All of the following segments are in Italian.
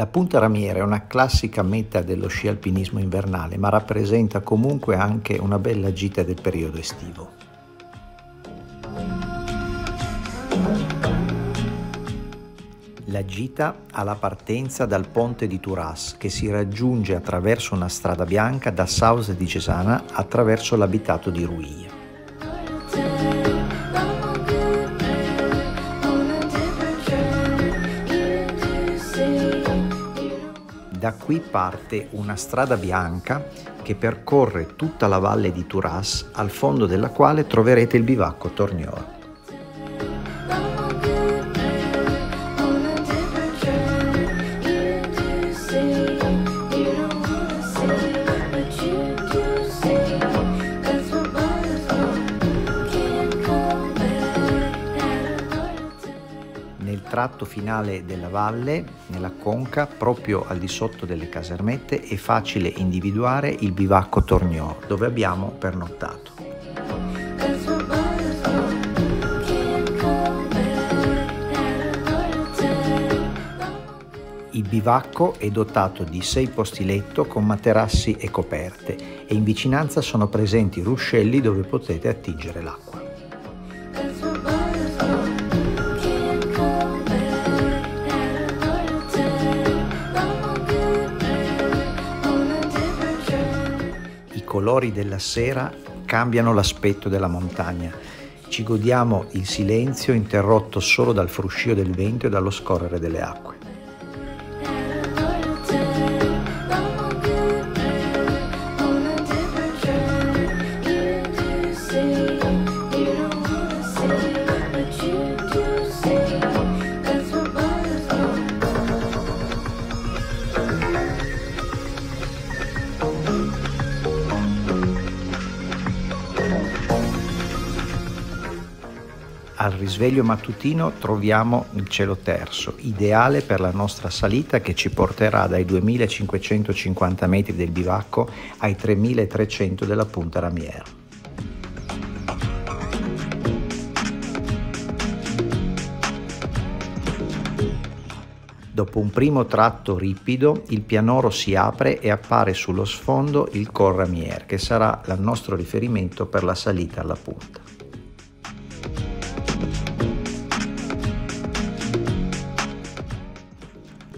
La Punta Ramiera è una classica meta dello sci alpinismo invernale, ma rappresenta comunque anche una bella gita del periodo estivo. La gita ha la partenza dal ponte di Turas che si raggiunge attraverso una strada bianca da Saus di Cesana attraverso l'abitato di Ruiglia. Da qui parte una strada bianca che percorre tutta la valle di Turas, al fondo della quale troverete il bivacco Tornior. tratto finale della valle, nella conca, proprio al di sotto delle casermette, è facile individuare il bivacco Torniò, dove abbiamo pernottato. Il bivacco è dotato di sei posti letto con materassi e coperte e in vicinanza sono presenti ruscelli dove potete attingere l'acqua. Colori della sera cambiano l'aspetto della montagna. Ci godiamo il silenzio interrotto solo dal fruscio del vento e dallo scorrere delle acque. Al risveglio mattutino troviamo il cielo terzo, ideale per la nostra salita che ci porterà dai 2550 metri del bivacco ai 3300 della punta Ramiera. Dopo un primo tratto ripido, il pianoro si apre e appare sullo sfondo il Col Ramier, che sarà il nostro riferimento per la salita alla punta.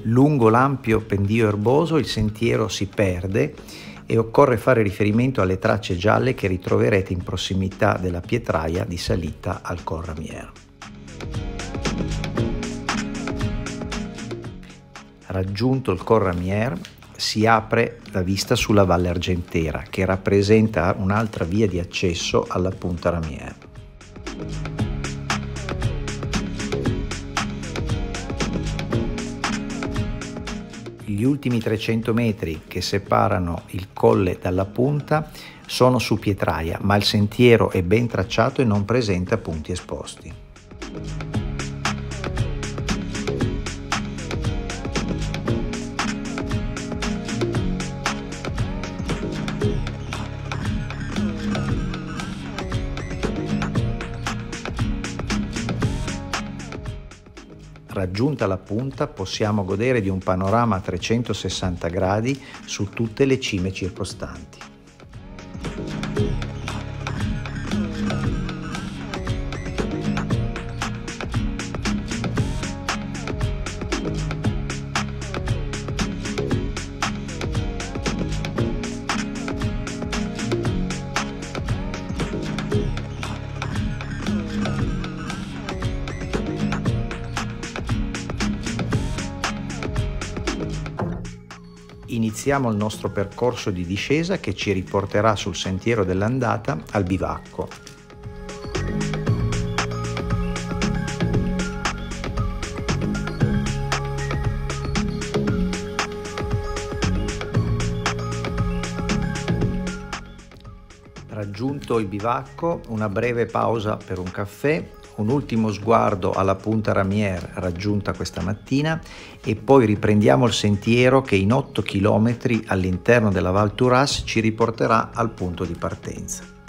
Lungo l'ampio pendio erboso il sentiero si perde e occorre fare riferimento alle tracce gialle che ritroverete in prossimità della pietraia di salita al Col Ramier. Raggiunto il Col Ramier si apre la vista sulla Valle Argentera che rappresenta un'altra via di accesso alla Punta Ramier. Gli ultimi 300 metri che separano il colle dalla punta sono su pietraia, ma il sentiero è ben tracciato e non presenta punti esposti. Raggiunta la punta possiamo godere di un panorama a 360 gradi su tutte le cime circostanti. Iniziamo il nostro percorso di discesa che ci riporterà sul sentiero dell'andata al bivacco. Raggiunto il bivacco, una breve pausa per un caffè un ultimo sguardo alla punta Ramier raggiunta questa mattina e poi riprendiamo il sentiero che in 8 km all'interno della Val Turas ci riporterà al punto di partenza.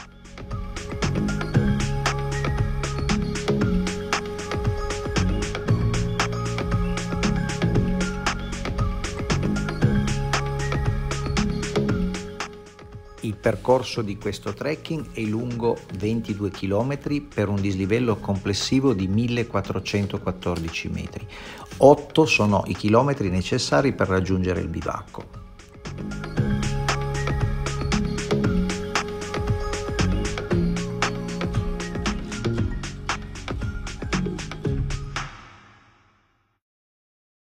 Percorso di questo trekking è lungo 22 km per un dislivello complessivo di 1414 metri. 8 sono i chilometri necessari per raggiungere il bivacco.